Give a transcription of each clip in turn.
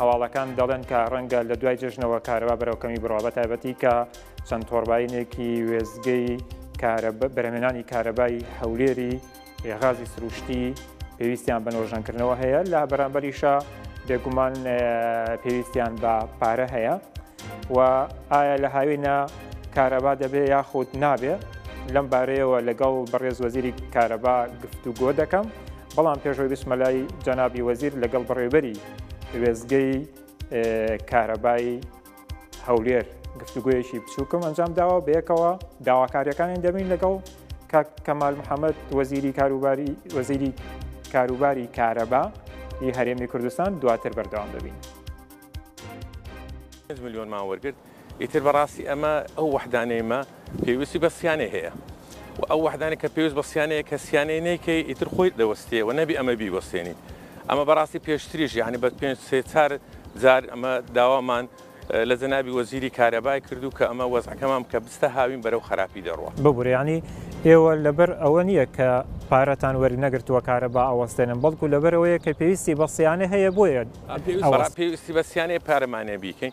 هەواڵەکان دەڵێن کە ڕەنگە لە دوای جژنەوە کارەوە بەرەوکەمی بڕە بە تایبەتی کە چەند تۆڕباینێکی وێزگەی بەرەمێنانی کارەبای هەولێری غازی سروشتی پێویستیان بە نۆژەنکردنەوە هەیە لە بەرامبەریشە بێگومان پێویستیان بە پارە هەیە و ئایا لە هاوینە کارەبا دەبێ یاخود نابێ لەم بارەیەوە لەگەڵ بەڕێز وەزیری کارەبا گفتوگۆ دەکەم بەڵام پێشەوەی بچمە لای جەنابی وەزیر لەگەڵ بەڕێوبەری وێزگەی کارەبای هەولێر گفتوگویەکی بچووکم ئەنجام داوە بەیەکەوە داواکاریەکانیان دەبین لەگەڵ کاک کەمال محەممەد وەزیری کاروباری وەزیری کاروباری کارەبا ی هەرێمی کوردستان دواتر بەردەوام دەبین. میلیۆنمان وەرگرت ئیتر بەڕاستی ئەمە ئەو وەحدانەیمە پێویستی بە سیانەی هەیە و ئەو وەحدانی کە پێویست بە سیانەیە کە سیانەی نەیکەی ئیتر خۆیت دەوەستێ و نەبی ئەمە بیوەستێنیت ئەمە بەڕاستی پێشتریش یعنی بە پێنج سێ چار جار ئەمە داوامان لە جەنابی وەزیری کارەبای کردو کە ئەمە وەزعەکەمان بکە بستە هاوین بەرەو خەراپی دەڕوا. ببورە یانی ئێوە لەبەر ئەوە نییە کە پارەتان وەری نەگرتووە کارە با ئەوەستێنن بەڵکو لەبەرەوەیە کە پێویستی بە سیانە هەیە بۆیە پێویستی بە سیانەیە پارەمانێ بیکەین.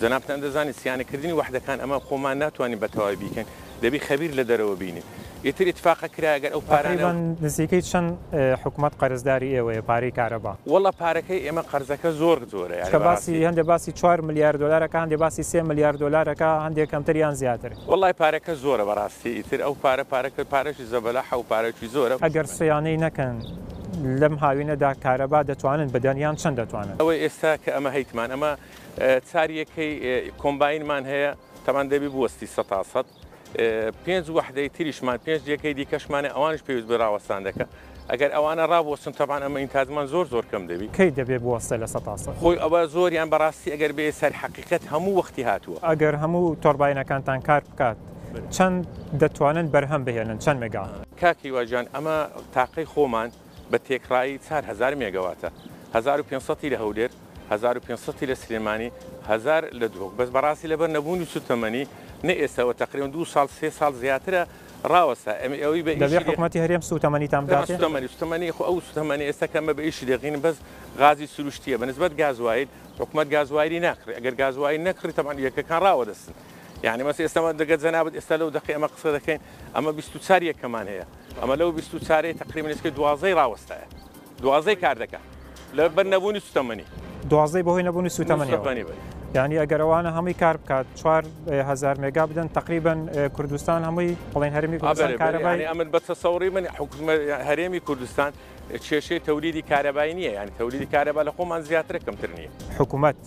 جەنابتان دەزانن سیانە کردنی وەحدەکان ئەمە خۆمان ناتوانین بە تەواوی بیکەین دەبی خەبیر لە دەرەوە بینێ ئیتر ئیتفاقە کرا گەر ئەو پارانە. تەقریبەن نزیکەی چەند حکومەت قەرزداری ئێوەیە پارەی کارەبا؟ وەڵا پارەکەی ئێمە قەرزەکە زۆر زۆرە یانی چکە بەڕاستی. باسی هەندێ باسی چوار ملیار دۆلار ئەکا هەندێ باسی سێ ملیار دۆلار ئەکا هەندێ کەمتر یان زیاتر. وەڵای پارەکە زۆرە بەڕاستی ئیتر ئەو پارە پارەکە پارەشی زەبەلاحە و پارەکی زۆرە. ئەگەر سیانەی نەکەن لەم هاوینەدا کارەبا دەتوانن بدەن یان چەند دەتوانن؟ ئەوەی ئێستا کە ئەمە هەیتمان ئەمە. چار یەکەی کۆمباینمان هەیە تەبان دەبی بوەستی سە تا سەد پێنج وەحدەی تریشمان پێنج یەکەی دیکەشمانە ئەوانش پێویست بە ڕاوەستان دەکە ئەگەر ئەوانە ڕابوەستن تەبان ئەمە ئینتاجمان زۆر زۆر کەم دەبی کەی دەبێ بوەستە لە سە تا سەد؟ خۆی ئەوە زۆریان بەڕاستی ئەگەر بێ سەر حەقیقەت هەموو وەختی هاتووە. ئەگەر هەموو تۆڕباینەکانتان کار بکات چەند دەتوانن بەرهەم بهێنن چەند مێگا؟ کاک هیوا گیان ئەمە تاقەی خۆمان بە تێکڕایی چار هەزار مێگەواتە. هەزار و پێنج سەتی لە هەولێر، هەزار و پێنج سەتی لە سلێمانی، هەزار لە دهۆک. بەس بەڕاستی لەبەر نەبوونی سووتەمەنی، نە ئێستا و تەقریبەن دوو ساڵ سێ ساڵ زیاترە ڕاوەستا. ئەم ئێوەی بە ئیشی دەبێ دێ. حکومەتی هەرێم سووتەمەنیتان دەنا بداتێ؟ سووتەمەنی، سووتەمەنی خۆ ئەو سووتەمەنی ئێستا کە ئەمە بە ئیشی دەقینن بەس غازی سروشتییە بە نسبەت گازوایل، حکومەت گازوایلی ناکڕی. ئەگەر گازوایل نەکڕی تەبعەن یەکەکان ڕاوەدەستن. یانی مەس ئێستا مە دەگە جەنابت ئێستا لەو دەقەی ئەمە قسە دەکەین ئەمە بیست و چار یەکەمان هەیە. ئەمە لەو بیست و چارەی تەقریبەن ئێسکەی دوازدەی ڕاوەستایە دوازدەی کار دەکا لە بەر نەبوونی سوتەمەنی دوازدەی بەهۆی نەبوونی سوتەمەنی سوتەمەنی بێ. یعنی ئەگەر ئەوانە هەمووی کار بکات 4000 مێگا بدەن تقریبا کوردستان هەمووی بڵێن هەرمی کوردستان کارەبای ئەمن بە تەسەوری من حکومە هەرێمی کوردستان کێشەی تەوریدی کارەبای نییە یان تەوریدی کارەبا لە خۆمان زیاترە کەمتر نییە حکوومەت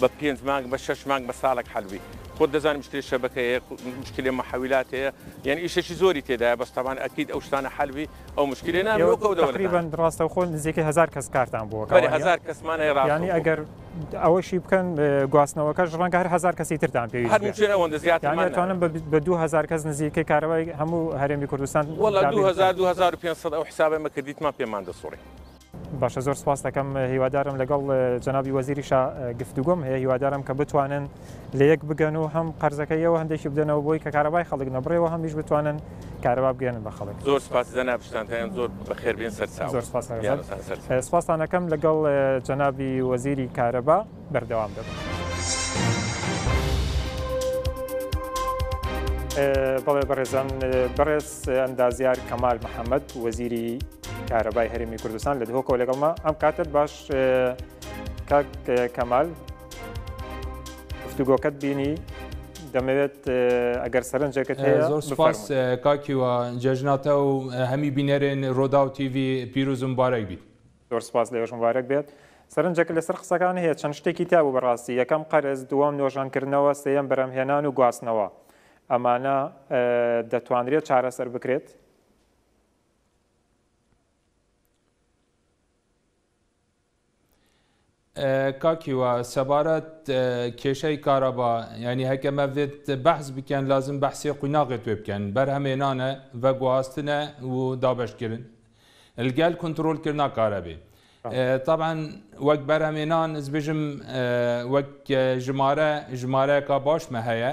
بە پێنج مانگ بە شەش مانگ بە ساڵێک حەل بی خۆت دەزانی مشکلی شەبەکە هەیە مشکلی محەویلات هەیە یعنی ئیشێکی زۆری تێدایە بەس تاوان ئەکید ئەو شتانە حەل بی ئەو مشکلی نامی وەک ئەو دەوەری تقریبا ڕاستەوخۆ نزیکەی هەزار کەس کارتان بووە کە بەلی هەزار کەسمان هەیە ڕاستەوخۆ یعنی ئەگەر ئەوەشی بکەن گواستنەوەکەش ڕەنگە هەر هەزار کەسی ترتان پێویست بێت. هەر مشکلی ئەوەندە زیاتر یعنی مانایە ئەتوانن بە دوو هەزار کەس نزیکەی کارەبای هەموو هەرێمی کوردستان واللە دوو دابین بکەن. هەزار دوو هەزار و پێنج سەد ئەو حسابەی مە کردیتمان پێمان دەسووڕی. باشە زۆر سپاستەکەم هیوادارم لەگەڵ جەنابی وەزیریشا گفتوگۆم هەیە هیوادارم کە بتوانن لە یەک بگەن و هەم قەرزەکەیەوە هەندێکی بدەنەوە بۆی کە کارەبای خەڵک نەبڕێەوە هەمیش بتوانن کارەبا بگەێنن بە خەڵک زۆر سپاس جەناب شتانتیان زۆر بەخێربێن سەر زۆر سپاستانەکەم لەگەڵ جەنابی وەزیری کارەبا. بەردەوام دەبن. بەڵێ بەڕێزان بەڕێز ئەندازیار کەمال محەممەد وەزیری کارەبای هەرمی کوردستان لە دهۆکەوە لەگەڵمە ئەم کاتت باش کاک کەمال گفتوگۆکەت بینی دەمەوێت ئەگەر سەرنجەکەت هەیە زۆر سپاس کاکیوە جێژناتە و هەمی بینەرێن ڕۆدا و تیوی پیرروز مبارەک بیت زۆر سوپاس لەوێش موبارەک بێت. سەرنجێکت لەسەر قسەکانی هەیە چەند شتێکی تیابوو بەڕاستی یەکەم قەرز دووەم نۆژەنکردنەوە سێیەم بەرهەمهێنان و گواستنەوە ئەمانە دەتوانرێت چارەسەر بکرێت؟ کاک هیوا سەبارەت کێشەی کارەبا یانی هەکە مە ڤێت بەحس بکەن لازم بەحسێ قویناغێ توێ بکەن بەرهەمێنانە ڤە گواستنە و دابەشکردن لەگەل کونترۆلکردنا کارەبێ تەبعەن وەک بەرهەمێنان ئەز بژم وەک ژمارە ژمارەیەکا باشمە هەیە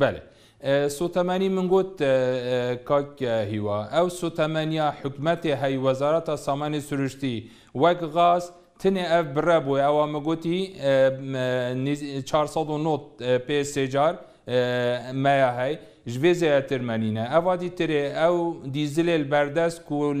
بەێ سوتەمەنی من گوت کاک هیوا ئەو سوتەمەنیا حکومەتی هەی وەزارەتە سامانی سروشتی وەک غاز تنێ ئەف بڕە بووە ئەوە مگوتی 490 پێ سێجار مەیە هەی ژێ زیاترمەنینە ئەوادی ترێ ئەو دیزلێل بەردەست کول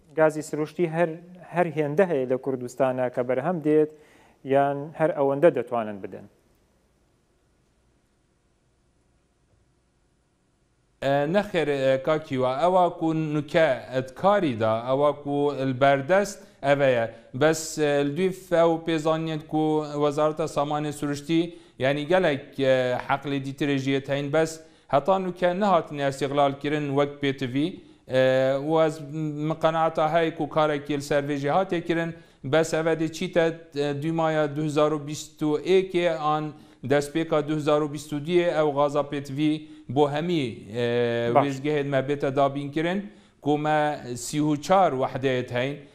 گازی سروشتی هەر هەر هێندە هەیە لە کوردستانە کە بەرهەم دێت یان هەر ئەوەندە دەتوانن بدەن؟ نەخێر کاک هیوا ئەوە کو نوکە ئەت کاری دا ئەوە کو بەردەست ئەڤەیە بەس دویف ئەو پێزانیەت کو وەزارەتە سامانێ سروشتی یانی گەلەک حەقلێ دیترێژیێت هەین بەس هەتا نوو کە نەهاتنە ئەستیغلال کرن وەک پێتڤی و ئەز م قەناعەتا هەی کو کارەکیل سەر ڤێ ژێ هاتێ کرن بەس ئەڤە دێ چیتە دوی مایا دۊ هزار و بیست و ئێک ێ ئان دەسپێکا دۊ هزار و بیست و دۊ ێ ئەو غازا پێتڤی بۆ هەمی باش. وێستگەێد مە بێتە دابین کرن کو مە سی و چار وەحدەێد هەین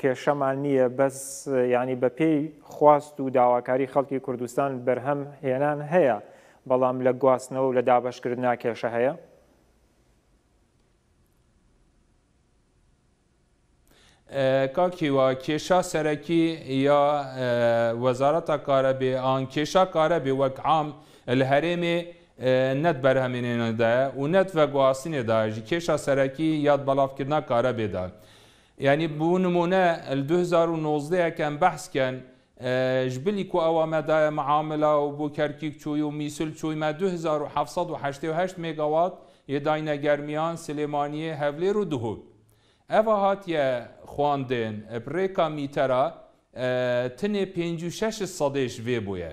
کێشەمان نییە بەس یانی بە پێی خواست و داواکاری خەڵکی کوردستان بەرهەم هێنان هەیە بەڵام لە گواستنەوە لە دابشکرد ناکێشە هەیە؟ کاک هیوا کێشا سەرەکی یا وەزارەتە کارەبێ ئان کێشا کارەبێ وەک عام لە هەرێمێ نەت بەرهەمێنێنە دایە و نەت ڤە گواستنێ دایە ژی کێشا سەرەکی یاد بەڵاف کردنا کارەبێ دا. یانی بوو نموونە ل دۊ هزار و نۆزدە یە کەن بەحس کەن ژ بلی کو ئەوە مە دایە معاملا و بو کەرکیک چوی و میسل چوی مە دۊ هزار و هەفت سەد و هەشتەی و هەشت مێگاوات یێ داینە گەرمیان، سلێمانیێ، هەڤلێر و دهۆک. ئەڤا هاتیە خواندن پ رێکا میتەرا تنێ پێنج و شەش سەدێ ژ ڤێ بویە.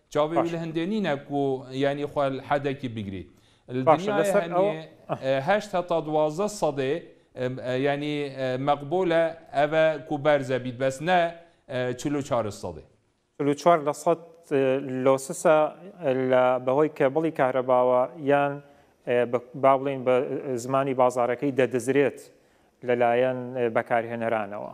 چاوێ ویلە هندێ نینە کو یانی خوا حەدەکی بگری دنیای هەنێ هەشت هەتا دوازدە سەدێ یانی مەقبولە ئەە کو بەرزە بیت بەس نە چلو چارە سەدێ چلو چوار لە سەد لۆسسە لە بەهۆی کە بڵی کارەباوە یان با بڵین بە زمانی بازارەکەی دەدزرێت لەلایەن بەکارهێنەرانەوە.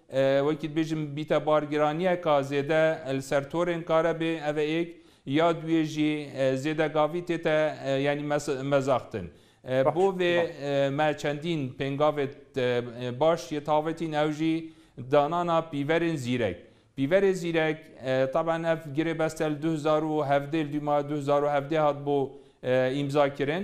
وەکیت بێژم بیتە بارگرانیەکا زێدە ل سەر تۆرێن کارە بێ ئەڤە ئێک یا دوێ ژی زێدە گاڤی تێتە یانی مەزاختن. بۆ ڤێ مە چەندین پێنگاڤێت باش یێت هاڤتین ئەو ژی دانانا پیڤەرێن زیرەک. پیڤەرێ زیرەک تەبعەن ئەڤ گرێبەستە ل دۊ هزار و هەڤدە ل دۊما دۊ هزار و هەڤدە هات بۆ ئیمزا کرن.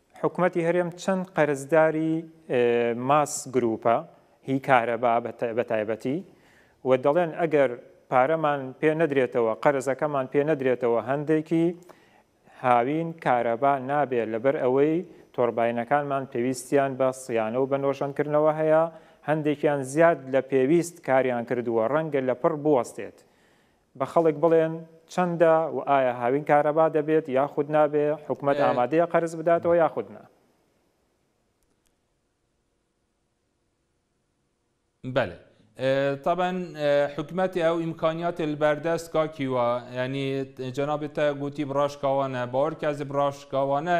حکومەتی هەرێم چەند قەرزداری ماس گروپە هی کارەبا بەتایبەتی و دەڵێن ئەگەر پارەمان پێ نەدرێتەوە قەرزەکەمان پێ نەدرێتەوە هەندێکی هاوین کارەبا نابێت لەبەر ئەوەی تۆرباینەکانمان پێویستیان بە سیانە و بە نۆژەنکردنەوە هەیە هەندێکیان زیاد لە پێویست کاریان کردووە ڕەنگە لە پڕ بوەستێت بە خەڵک بڵێن چەندە و ئایا هاوین کارەبا دەبێت یاخود نابێ حکومەت ئامادەیە قەرز بداتەوە یاخود نا. بەلێ تەبەن حکومەتی ئەو ئیمکانیاتی بەردەست کاکیوە ینی جەنابێت تا گوتی بڕاشکاوانە باوەرکازی بڕاشکاوانە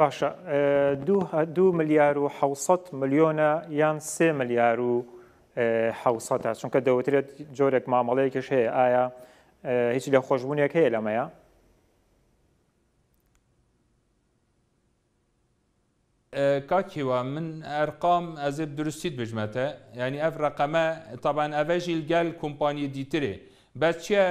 باشە دوو دوو ملیار و حەوت سەد ملیۆنە یان سێ ملیار و حەوت سەدە چونکە دەوترێت جۆرێک مامەڵەیەکیش هەیە ئایا هیچ لە خۆشببوونێک هەیە لەمەیە کاک هیوا من ئەرقام ئەزێ دروستیت بژمەتە یعنی ئەف ڕقەمە تابان ئەڤەژیل گەل کۆمپانی دیترێ بەس چیە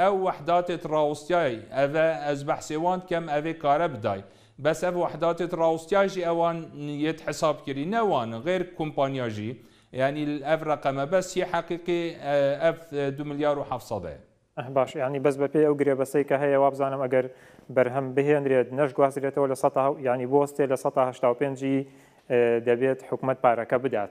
ئەو وەحداتێت ڕاوستیای ئەڤە ئەز بەحسێ وان کەم ئەڤێ کارە بدای بەس ئەڤ وەحداتێت ڕاوستیای ژی ئەوان یەت حساب کری نە وان غێر کومپانیا ژی یانی ئەڤ ڕەقەمە بەس چیە حەقیقی ئەڤ دو ملیار و حەفت سەدە. ئه باش یانی بەس بەپێی ئەو گرێبەستەی کە هەیە وابزانم ئەگەر بەرهەم بهێنرێت نەشگوازرێتەوە لە سەتا یانی بۆستێ لە سەتا هەشتا و پێنج ی دەبێت حکومەت پارەکە بدات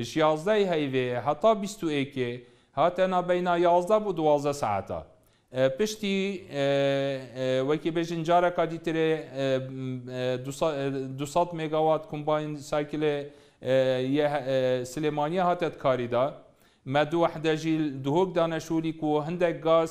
اش یازدە ی هەیڤێ هەتا بیست و ئێک ێ هاتە نا بەینا یازدە بۆ دوازدە ساعەتا ە پشتی ە وەکی بێژن جارەکا دیترێ دوو سەد مێگاوات کومباین سایکل ە یە سلێمانیە هاتە دکاریدا مە دوو وەحدە ژیل دهۆک دانەشوولیک و هندەک گاز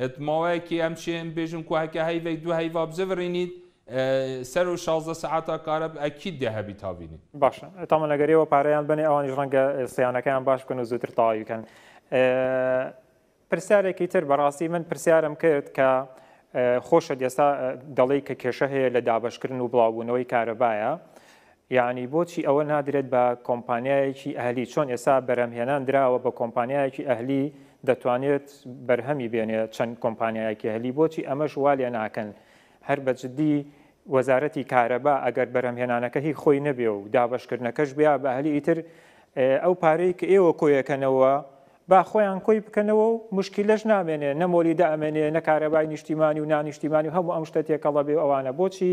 ئێت ماوەیەکی ئەم شێ ئم بێژم کو هەکە هەیڤێک دو هەیڤا بزڤڕینید سەر و شازدە سەعاتا کارە ب ئەکید دێ هەبید هاڤینید. باشە تامەن ئەگەر ئێوە پارەیان بەنێ ئەوانیش ڕەنگە سیانەکەیان باش بکەن و زووتر تەواوی بکەن پرسیارێکی تر بەڕاستی من پرسیارم کرد کە خۆشە ئێستا دەڵێی کە کێشە هەیە لە دابەشکردن و بڵاوبوونەوەی کارەبایە یەعنی بۆچی ئەوە نادرێت بە کۆمپانیایەکی ئەهلی چۆن ئێستا بەرهەمهێنان دراوە بە کۆمپانیایەکی ئەهلی دەتوانێت بەرهەمی بێنێ چەند کۆمپانیایەکی ئەهلی بۆچی ئەمەش وا لێ ناکەن هەر بە جدی وەزارەتی کارەبا ئەگەر بەرهەمهێنانەکە هی خۆی نەبێ و دابەشکردنەکەش بیا بە ئەهلی ئیتر ئەو پارەی کە ئێوە کۆیەکەنەوە با خۆیان کۆی بکەنەوە و مشکیلەش نامێنێ نە مۆلیدە ئەمێنێ نە کارەبای نیشتیمانی و نانیشتیمانی و هەموو ئەم شتە تێکەڵە بێ و ئەوانە بۆچی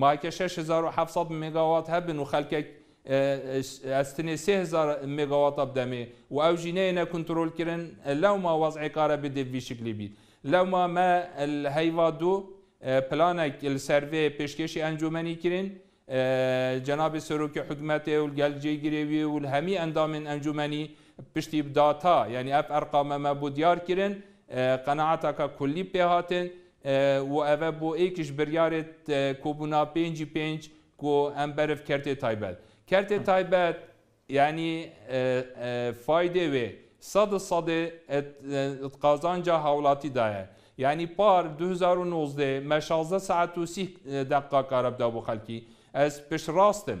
مایکە شەش هەزار و حەفت سەد مێگاوات هەبن و خەلکەک ئەستنێ سێ هەزار مێگاواتە بدەمێ و ئەوژی نەێنە کونترۆل کرن لەوما وەزعێ کارەبێ دێ ڤی شکلی بیت لەوما مە لە هەیوا دو پلانەک ل سەرڤێ پێشکێشی ئەنجۆمەنی کرێن جەنابێ سەرۆکی حکومەتێ و گەل جێ گرێوی و هەمی ئەندامێن ئەنجۆمەنی پشتی بداتا یانی ئەف ئەرقامە مە بۆ دیار کرن قەناعەتاکا کولی پێ هاتن وە ئەڤە بۆ ئێکش بریارێد کۆبونا پێنجی پێنج کو ئەم بەرڤ کەرتێ تایبەت. کەرتێ تایبەت یانی فایدێ وێ سەد سەدێ ئەد قازانجا هاولاتی دایە. یانی پار دۊ هەزار و نۆزدە مە شازدە ساعەت و سی دەققە کارەبدا بۆ خەلکی. ئەز پشت راستم.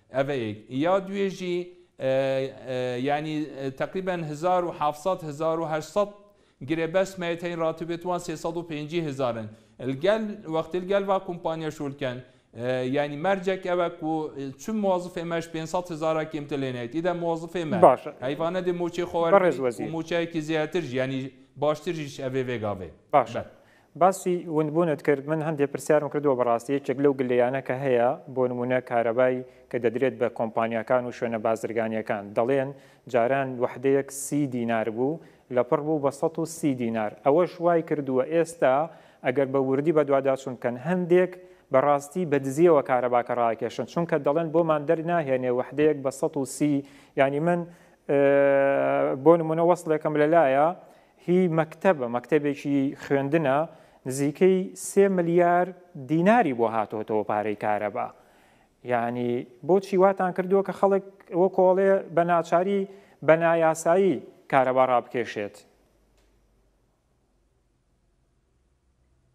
ئەڤەیگ یا دوێژی یانی تەقریبەن هەزار و حەفت سەد هەزار و هەشت سەد گرێبەست مەیتەین راتبێت وان سێ سەد و پێنجی هەزارن الگەل وەخت الگەل وا کۆمپانیا شولکەن یانی مەرجێک ئەوە و چون موازفێ مەش پێنج سەد هەزارا کێمتە لێنێت ئیدا موازفێ مە باشە هەیڤانە دێ موچەی خۆوەر بەڕێز وەزیر موچەیەکی زیاتر یانی باشتریش ئەڤێ ڤێگاڤێ باشە باسی وندبونت کرد من هەندێ پرسیارم کردوە بەڕاستی یەکێک لەو گلەیانە کە هەیە بۆ نمونە کارەبای کە دەدرێت بە کۆمپانیاکان و شوێنە بازرگانیەکان دەڵێن جاران وەحدەیەک سی دینار بوو لەپڕ بوو بە سەد و سی دینار ئەوەش وای کردوە ئێستا ئەگەر بە ووردی بەدواداچون بکەن هەندێک بەڕاستی بە دزیەوە کارەباکە ڕاکێشن چونکە دەڵێن بۆمان دەرناهێنێ وەحدەیەک بە سەد و سی یانی من بۆ نمونە وەسڵێکم لەلایە هی مەکتەبە، مەکتەبێکی خوێندنە، نزیکەی سێ ملیار دیناری بۆ هاتۆتەوە پارەی کارەبا، یانی بۆچی واتان کردووە کە خەڵک ئەوە کۆڵێ بە ناچاری بە نایاسایی کارەبا ڕابکێشێت؟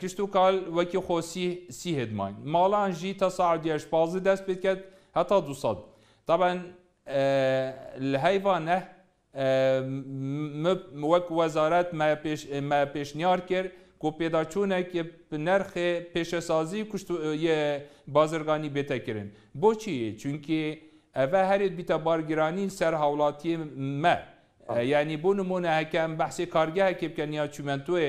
کشتوکال وەکی خۆ سی سی هێد ماین ماڵان ژی تە ساعە دیەش پازە دەست پێت کەت هەتا دو سەد تەبەن لە هەیڤا نەه م وەک وەزارەت مە پێش مە پێشنیار کرد کو پێدا چونەک نرخێ پێشەسازی کشتو یە بازرگانی بێتە کرن بۆچی چونکی ئەڤە هەرێد بیتە بار گرانی سەر هاوڵاتی مە یانی بو نمونە هەکەم بەحسێ کارگەهەکێ بکەن یا چیمەنتۆێ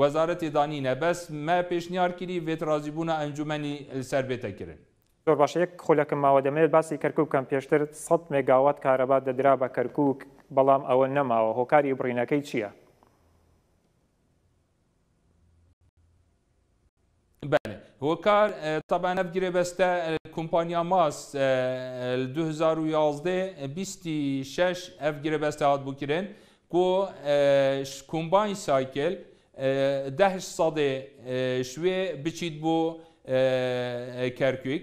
وەزارەتێ دانینە بەس مە پێشنیار کری ڤێت رازی بوونە ئەنجومەنی لسەر ڤێتە کرن. زۆر باشە یەک خولەکم ماوە دەمەوێت باسی کەرکوک بکەم پێشتر سەد مێگاوات کارەبا دەدرا بە کەرکوک بەڵام ئەوە نەماوە هۆکاری بڕینەکەی چیە؟ بەلێ هۆکار تەبا نەفت گرێبەستە کۆمپانیا ماس ل دۊ هزار و یازدە بیست و شەش ئەڤ گرێبەستە هات بو کرن ک کۆمباین سایکل دە هشت سەدێ شوێ بچیت بۆ کەرکوک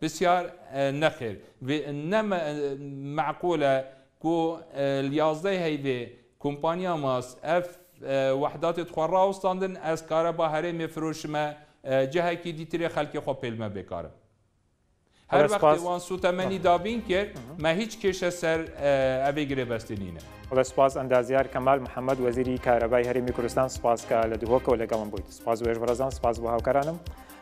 پسیار، نەخێر ڤی نە مە مەعقولە کو ل یازدە هەیڤێ کومپانیا ماس ئەف وەحداتێت خوە راوستاندن ئەز کارەبا هەرێمێ فرۆشمە جەهەکی دیترێ خەلکێ خوە پێلمە بێکارم هەر وەختێ وان سوتەمەنی دابین کێر مە هیچ کێشە سەر ئەڤێ گرێبەستێ نینە. بەڵێ سوپاس ئەندازیار کەمال محەمەد وەزیری کارەبای هەرێمی کوردستان سوپاس کە لە دهۆکەوە لەگەڵم بوویت سوپاس بۆ ئێش بەڕێزان سوپاس بۆ هاوکارانم